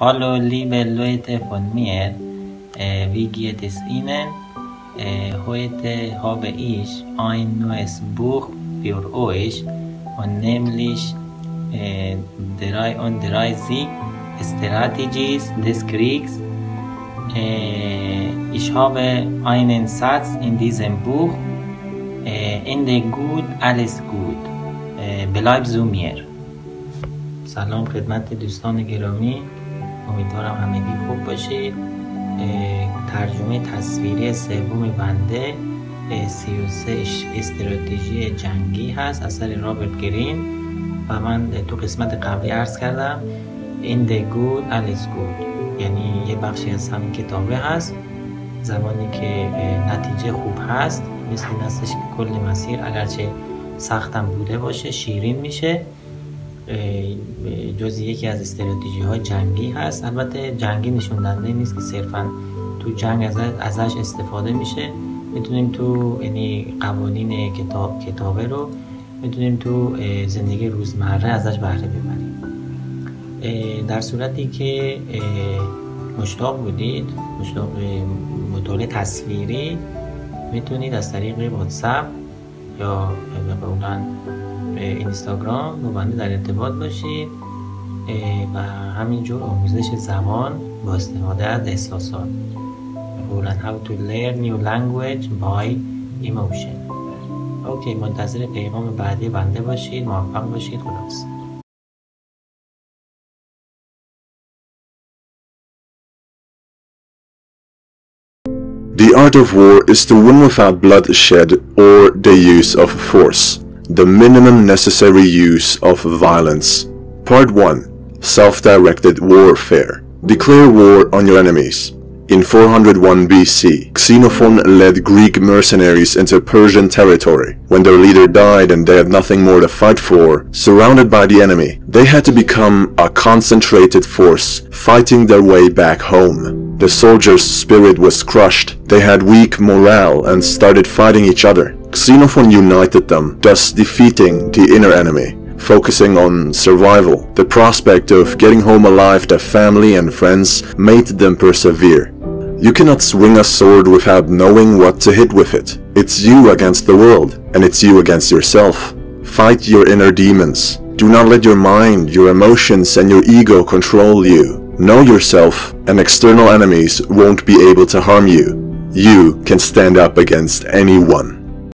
Hallo liebe Leute von mir, äh, wie geht es Ihnen? Äh, heute habe ich ein neues Buch für euch und nämlich äh, 33 Strategies des Kriegs. Äh, ich habe einen Satz in diesem Buch, äh, Ende gut, alles gut. äh, bleib zu mir. سلام خدمت دوستان گرامی امیدوارم همگی خوب باشید. ترجمه تصویری سوم بنده اه، 33 استراتژی جنگی هست اثر رابرت گرین. و من تو قسمت قبلی عرض کردم این the good Alice good. یعنی یه بخشی از همین کتابه هست. زمانی که نتیجه خوب هست مثل این هستش که کل مسیر اگرچه سختم بوده باشه شیرین میشه. جز یکی از استراتژی های جنگی هست. البته جنگی نشون دهنده نیست که صرفا تو جنگ ازش, استفاده میشه. می‌تونیم تو یعنی قوانین کتاب کتابه رو می‌تونیم تو زندگی روزمره ازش بهره ببریم. در صورتی که مشتاق بودید مشتاق مطالعه تصویری می‌تونید از طریق واتساپ یا به اینستاگرام با بنده در ارتباط باشید و همینجور آموزش زبان با استفاده از احساسات. قولن how to learn new language by emotion. اوکی منتظر پیغام بعدی بنده باشید. موفق باشید. خلاص The art of war is to win without bloodshed or the use of force, the minimum necessary use of violence. Part 1 Self directed warfare. Declare war on your enemies. In 401 BC, Xenophon led Greek mercenaries into Persian territory. When their leader died and they had nothing more to fight for, surrounded by the enemy, they had to become a concentrated force, fighting their way back home. The soldiers' spirit was crushed, they had weak morale and started fighting each other. Xenophon united them, thus defeating the inner enemy. Focusing on survival, the prospect of getting home alive to family and friends made them persevere. You cannot swing a sword without knowing what to hit with it. It's you against the world, and it's you against yourself. Fight your inner demons. Do not let your mind, your emotions, and your ego control you. Know yourself, and external enemies won't be able to harm you. You can stand up against anyone.